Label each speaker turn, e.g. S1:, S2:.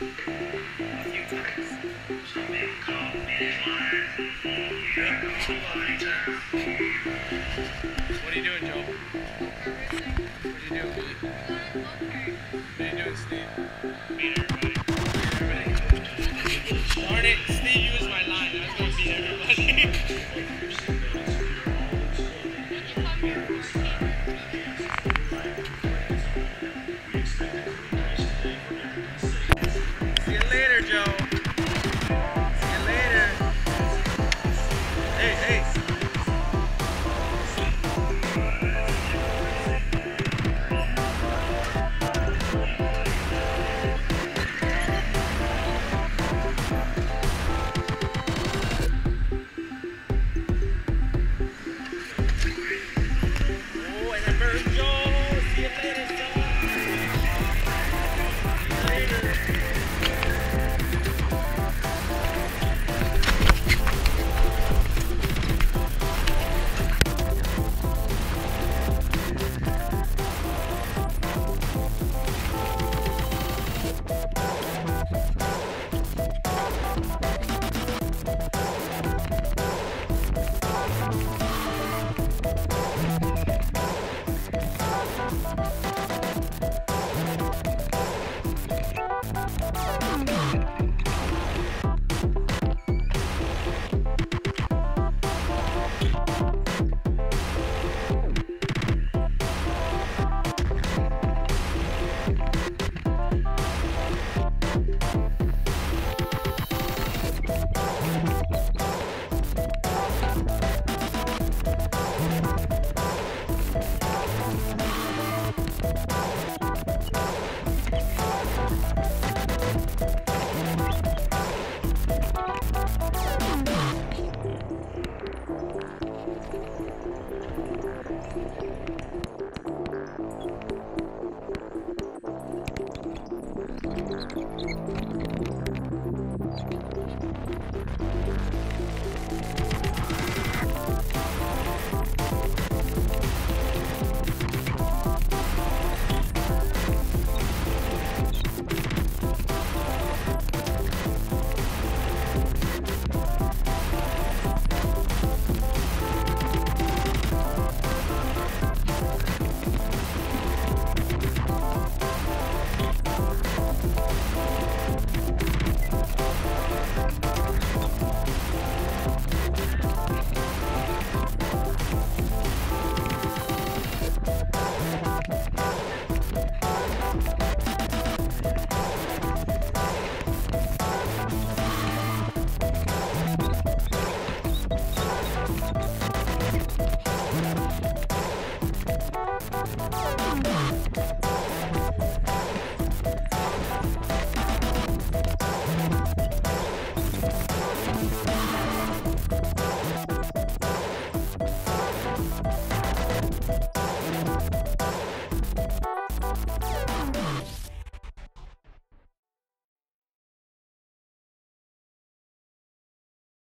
S1: What are you doing, Joe? What are you doing, Billy? What are you doing, Steve? Beat everybody. everybody. Darn it, Steve